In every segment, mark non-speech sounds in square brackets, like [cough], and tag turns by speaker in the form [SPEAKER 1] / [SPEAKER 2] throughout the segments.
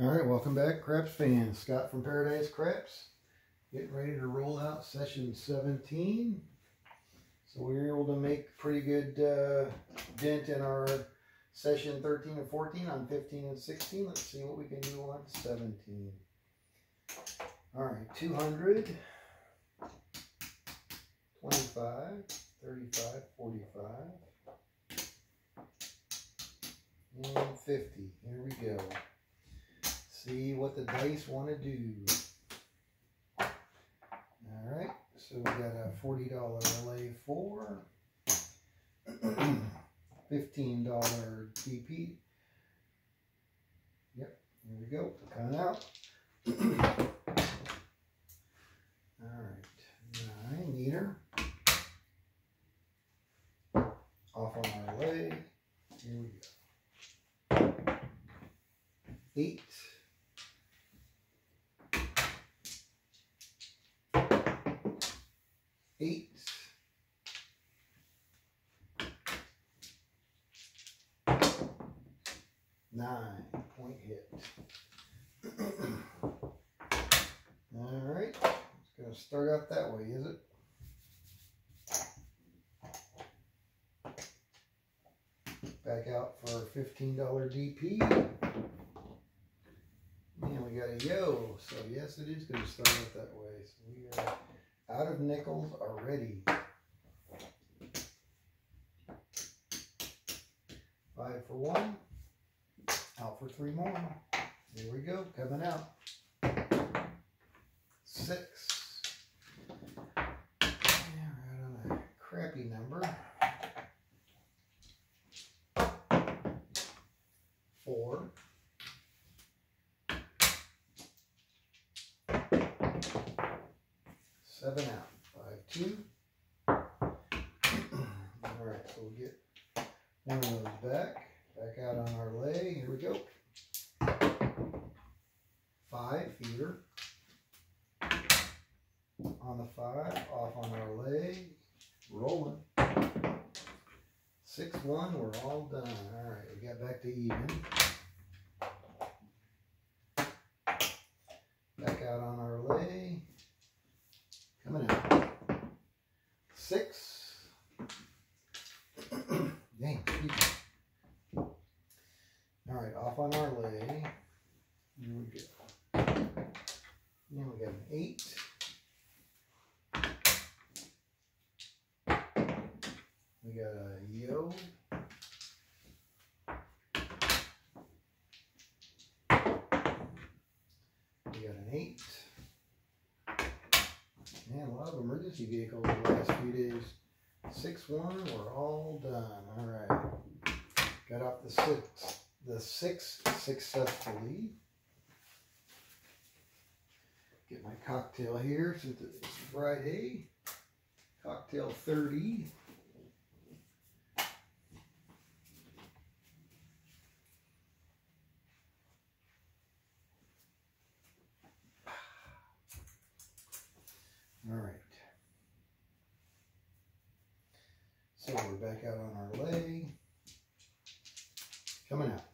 [SPEAKER 1] All right, welcome back, Craps fans. Scott from Pair-a-dice Craps, getting ready to roll out session 17. So we were able to make pretty good uh, dent in our session 13 and 14 on 15 and 16. Let's see what we can do on 17. All right, 200, 25, 35, 45, and 50. Here we go see what the dice want to do. All right, so we got a $40 LA 4, [clears throat] $15 DP. Yep, here we go, coming out. [clears throat] All right, nine meter. Off on our lay. Here we go. Eight. eight. Nine point hit. All right, it's gonna start out that way, is it? Back out for $15 DP. And we got a yo, so yes, it is gonna start out that way. So we are out of nickels already. Five for one. Out for three more. Here we go, coming out. Six. Yeah, right on number. Four. Seven out. Five, two. [clears throat] All right, so we'll get one of those back. Back out on our lay. Here we go. Five here. On the five, off on our lay. Rolling. Six one, we're all done. All right, we got back to even. Back out on our lay. Coming out. Six. Dang, excuse me. All right, off on our lay. Here we go. Then we got an eight. We got a yo. We got an eight. Man, a lot of emergency vehicles the last few days. Six one, we're all done. All right. Got off the six, the six successfully. Get my cocktail here since it's Friday. Cocktail 30. All right. So we're back out on our lay. Coming out.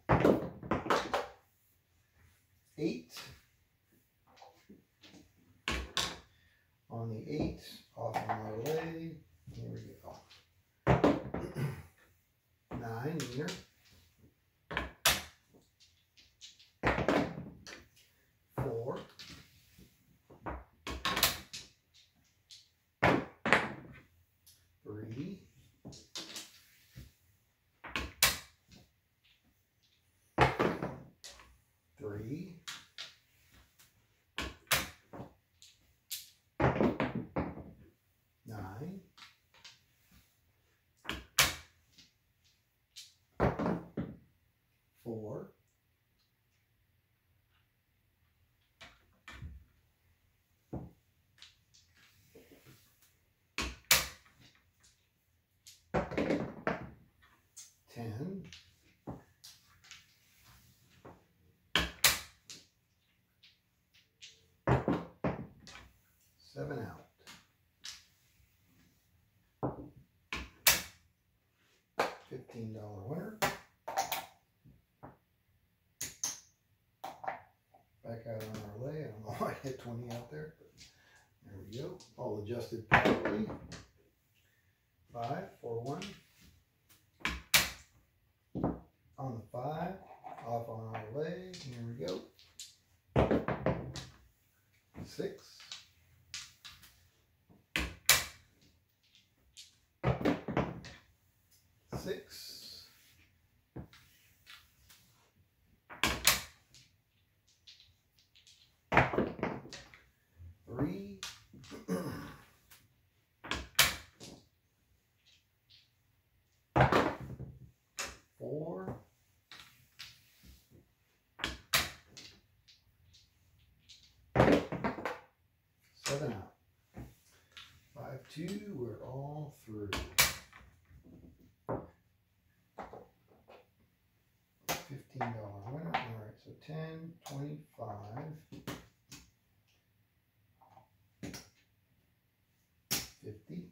[SPEAKER 1] Eight. On the eight, off on our lay. Here we go. [clears throat] Nine here. Four. Three. Three. Nine. Four. Ten. Seven out. Fifteen dollar winner. back out on our lay. I don't know why I hit 20 out there. There we go. All adjusted properly. Five, four, one. On the five, off on our lay. Here we go. Six. Six. Three. [clears throat] Four. Seven out. Five, two, we're all through. Fifteen dollar winner, alright, so ten, twenty-five. Fifty.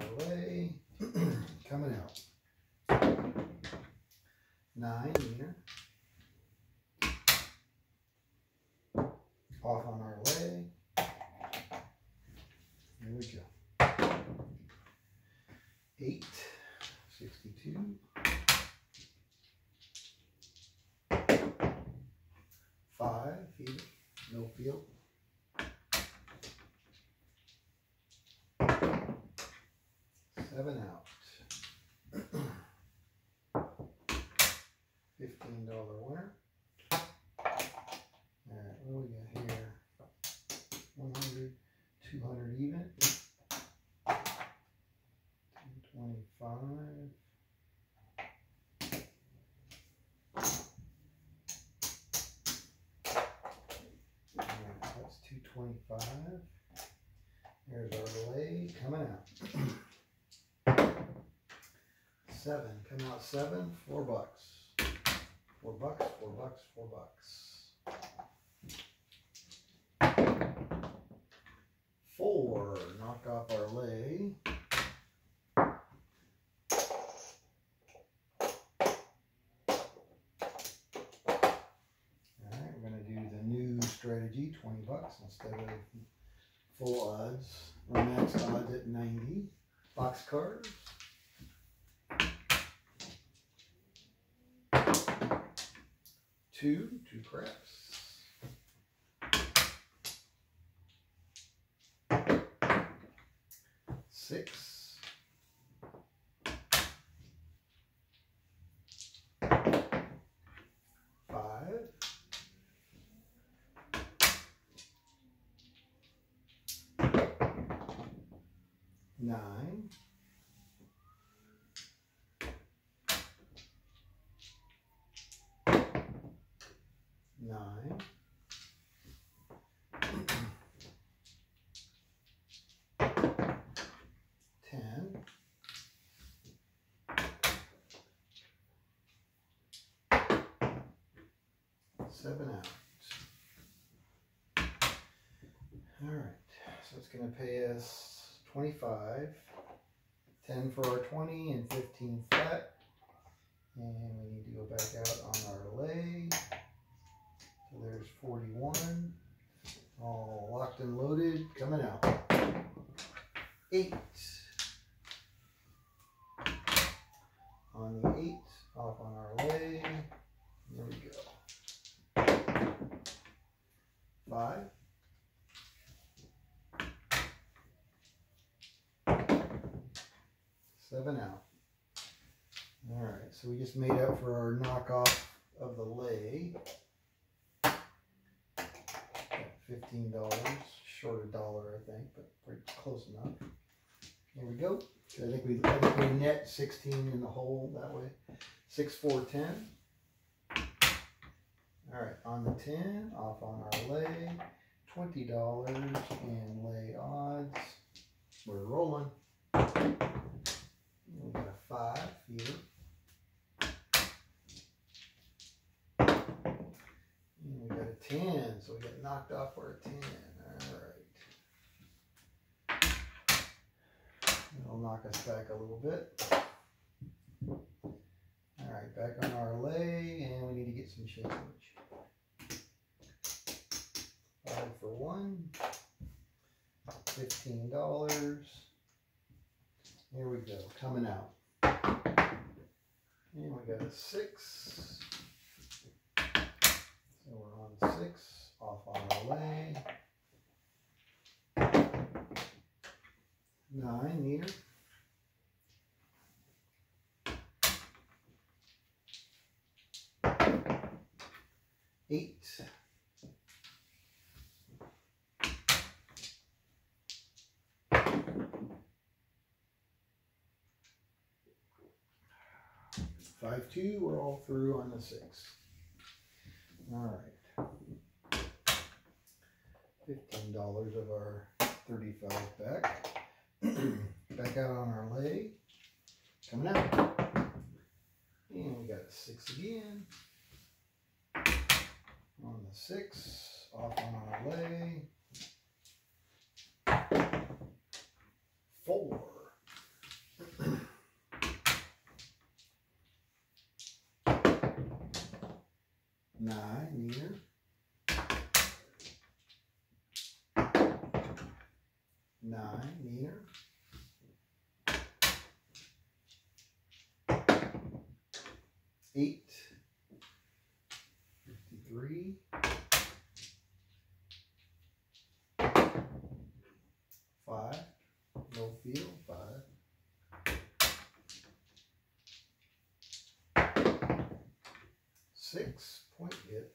[SPEAKER 1] Way, [clears throat] coming out. Nine, meter. Off on our way. Here we go. Eight, sixty-two. Five, feet, no field. Seven out. Fifteen dollar winner. Alright, what do we got here? One hundred, two hundred even. Ten Alright, that's two twenty-five. There's our lay coming out. Seven, come out seven, four bucks. Four bucks, four bucks, four bucks. Four, knock off our lay. Alright, we're gonna do the strategy, twenty bucks instead of full odds, or max odds at ninety. Box cars. Two, two craps. Six. Five. Nine. Nine. Ten. Seven out. Alright, so it's gonna pay us twenty-five, ten for our twenty and fifteen flat. And we need to go back out on our lay. So there's forty-one, all locked and loaded, coming out. Eight. On the eight, off on our lay. There we go. Five. Seven out. Alright, so we made up for our knockoff of the lay. Fifteen dollars, short a dollar I think, but pretty close enough. Here we go. I think we I think we net sixteen in the hole that way. Six, four, ten. Alright, on the ten, off on our lay, twenty dollars and lay odds. We're rolling. We got a five here. And we got a ten, so we get knocked off for a ten. Alright. It'll knock us back a little bit. Alright, back on our lay. sandwich. Five for one. Fifteen dollars. Here we go, coming out. And we got a six. Six, off lay. Nine here. Eight. Five two, we're all through on the six. All right. Fifteen dollars of our thirty-five back. [clears throat] back out on our lay. Coming out. And we got a six again. On the six, off on our lay. Four. [clears throat] Nine meter. Nine meter. Eight. Fifty-three. Five. No field. Five. Six. Point hit.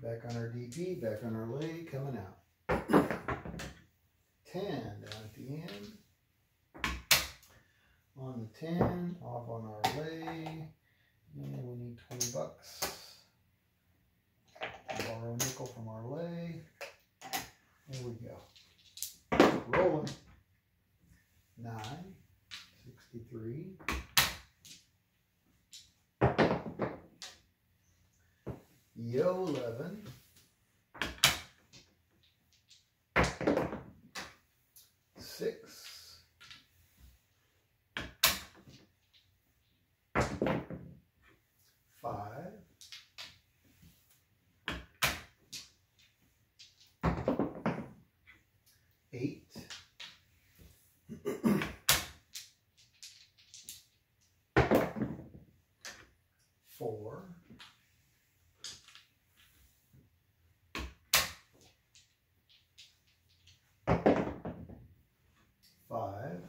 [SPEAKER 1] Back on our DP, back on our lay, coming out. 10 down at the end. On the 10, off on our lay. And we need 20 bucks. Borrow a nickel from our lay. There we go. Rolling. 9, 63. Yo 11. Six. Five. Eight. Four. Five.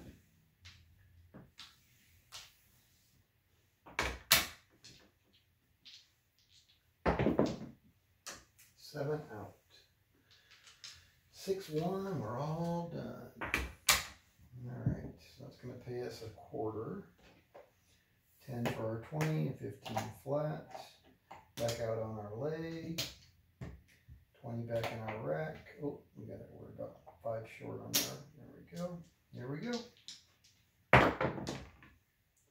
[SPEAKER 1] Seven out. Six one, we're all done. Alright, so that's gonna pay us a quarter. Ten for our twenty and fifteen flat. Back out on our lay. Twenty back in our rack. Oh, we got it, we're about five short on our, there we go. There we go.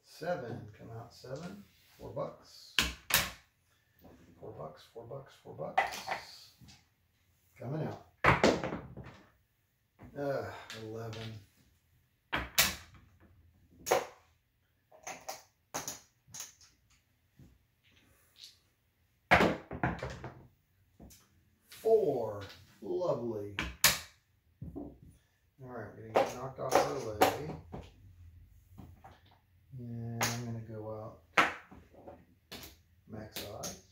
[SPEAKER 1] Seven, come out seven, four bucks. Four bucks, four bucks, four bucks. Coming out. Uh, eleven. Four, lovely. Alright, we're gonna get knocked off our lay. And I'm gonna go out max odds.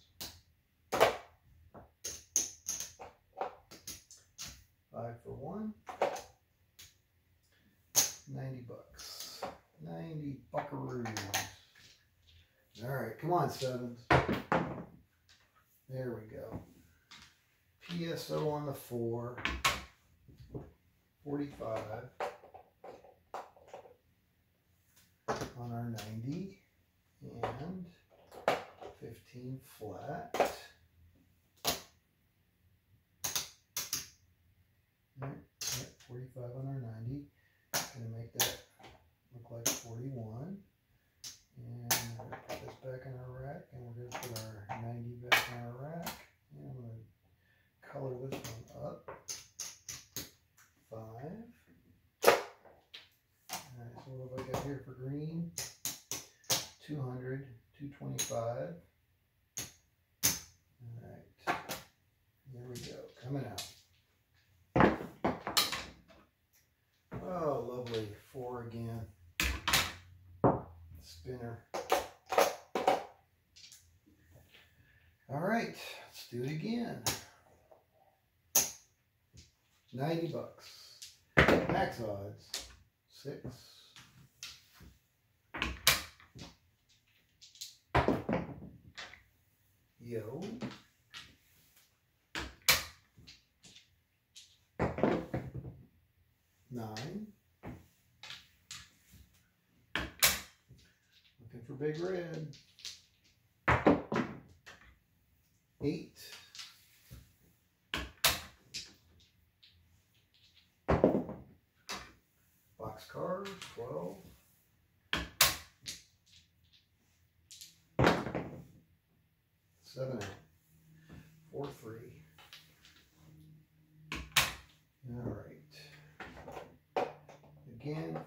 [SPEAKER 1] Five for one. Ninety bucks. Ninety buckaroos. Alright, come on, sevens. There we go. PSO on the four. 45 on our 90 and 15 flat. Yep, 45 on our 90. Gonna make that look like 41. And we're gonna put this back in our rack and we're gonna put our 90 back in our rack. And I'm gonna color this one up five. Alright, here for green. 200, 225. All right. Here we go. Coming out. Oh, lovely. Four again. Spinner. All right, let's do it again. 90 bucks. Max odds. Six. Yo. Nine. Looking for big red. Eight.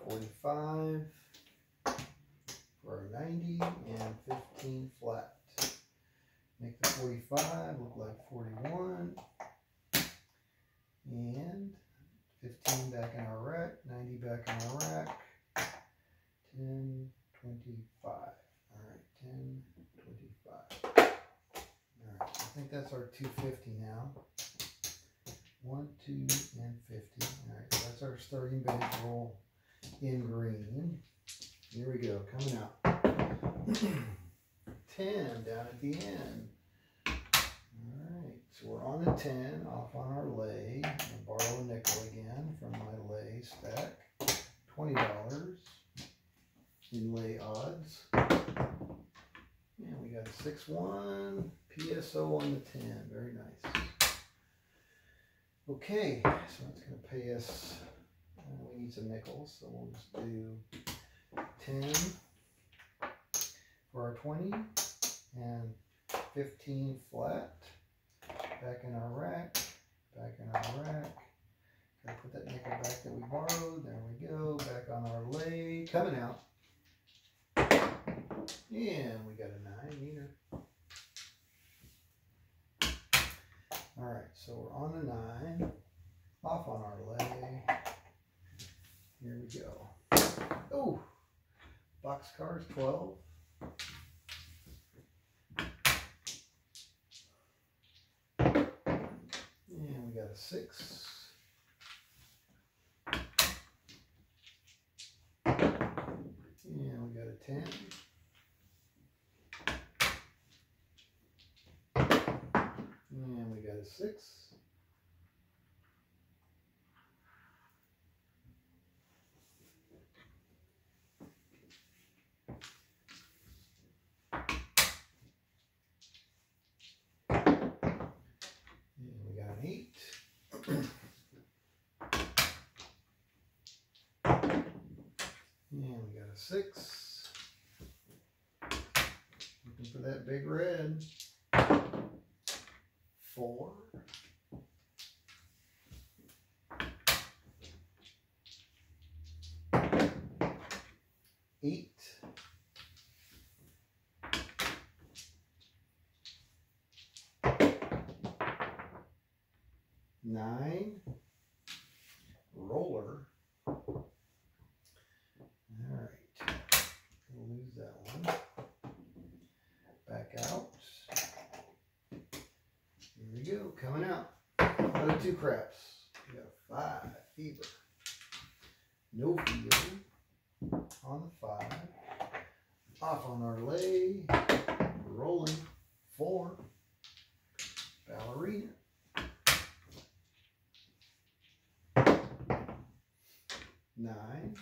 [SPEAKER 1] 45 for 90 and 15 flat. Make the 45 look like 41 and 15 back in our rack, 90 back in our rack, 10, 25. All right, 10, 25. All right, I think that's our 250 now. 1, 2, and 50. All right, that's our starting base roll in green. Here we go, coming out. [clears throat] 10 down at the end. All right, so we're on the 10, off on our lay. Gonna borrow a nickel again from my lay stack. $20 in lay odds. And we got a 6-1, PSO on the 10, very nice. Okay, so it's gonna pay us, need some nickels, so we'll just do 10 for our 20 and 15 flat. Back in our rack, back in our rack. Gotta put that nickel back that we borrowed. There we go. Back on our lay. Coming out. And we got a nine meter. Alright, so we're on a nine. Off on our lay. Here we go. Oh! Box cars 12. And we got a six. And we got a ten. And we got a six. And we got an eight. And we got a six. Looking for that big red. Four. Eight. Nine. Roller. All right. We'll lose that one. Back out. Here we go, coming out. Another two craps. We got five fever. No fever on the five. Off on our lay. Rolling. Four. Ballerina. Nine.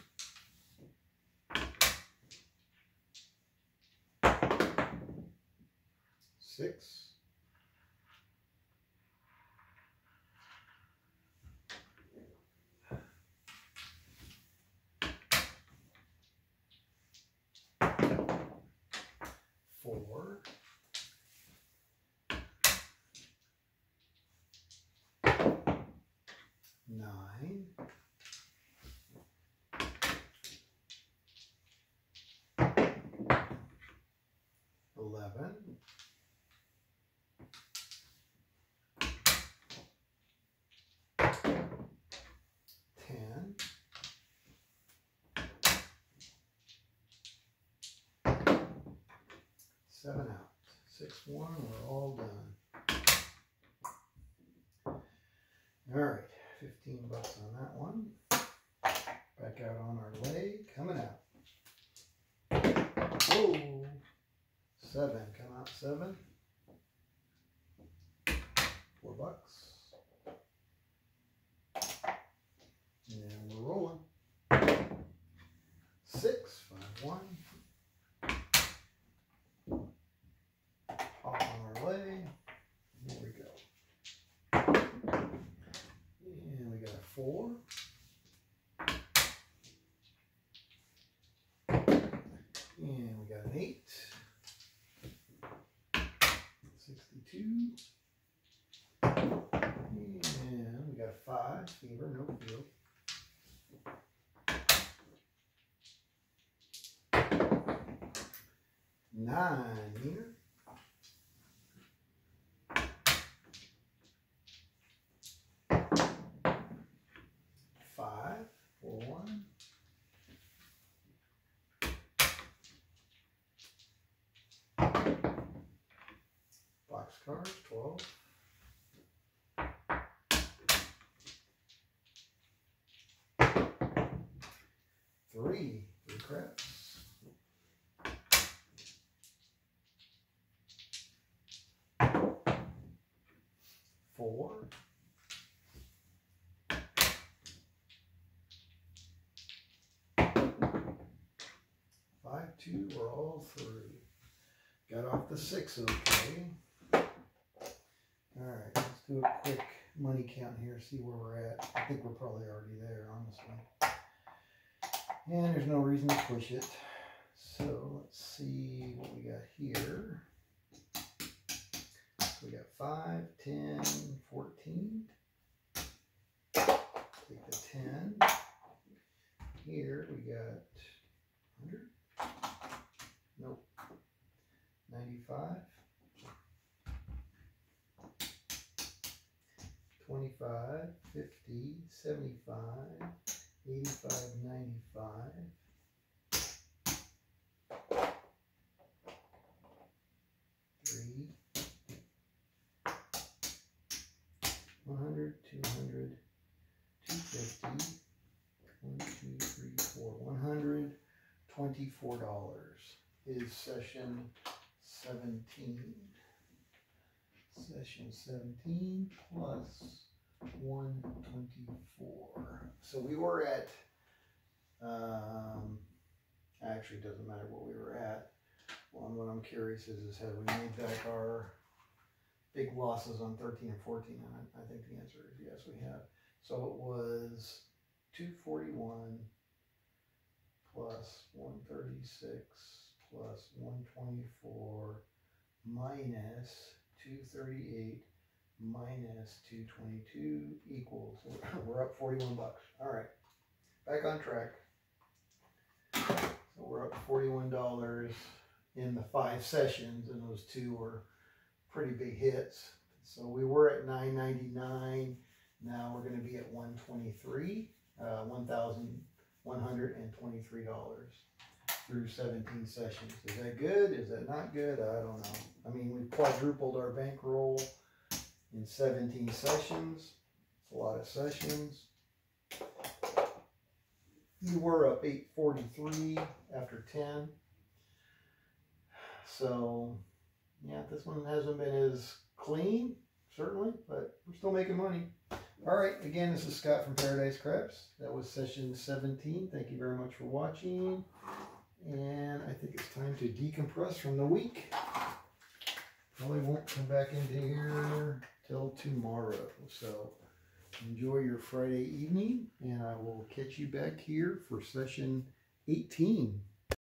[SPEAKER 1] Six. seven. Seven out. Six, one, we're all done. All right, 15 bucks on that one. Back out on our lay, coming out. Four. And we got an eight. Sixty-two. And we got a five, fever, no field. Nine meter. Five, four, one. Cars, twelve. Three, three craps. Four. Five, two, or all three. Got off the six, okay. Alright, let's do a quick money count here, see where we're at. I think we're probably already there, honestly. And there's no reason to push it. So let's see what we got here. So we got 5, 10, 14. Take the 10. Here we got 100. Nope. 95. 25, 50, 75, 85, 95. Three. 100, 200, 250, 1, 2, 3, 4, $124 is session 17. Session 17 plus 124. So we were at, um, actually doesn't matter what we were at. Well, what I'm curious is, is have we made back our big losses on 13 and 14? And I, I think the answer is yes, we have. So it was 241 plus 136 plus 124 minus 238 minus 222 equals, [laughs] we're up 41 bucks. All right, back on track. So we're up $41 in the five sessions, and those two were pretty big hits. So we were at 9.99. Now we're going to be at 123, uh, $1,123 through 17 sessions. Is that good? Is that not good? I don't know. I mean, we've quadrupled our bankroll in 17 sessions. It's a lot of sessions. You were up 843 after 10. So, yeah, this one hasn't been as clean, certainly, but we're still making money. All right, again, this is Scott from Pair-a-dice Craps. That was session 17. Thank you very much for watching. And I think it's time to decompress from the week. Probably won't come back into here till tomorrow. So enjoy your Friday evening, and I will catch you back here for session 18.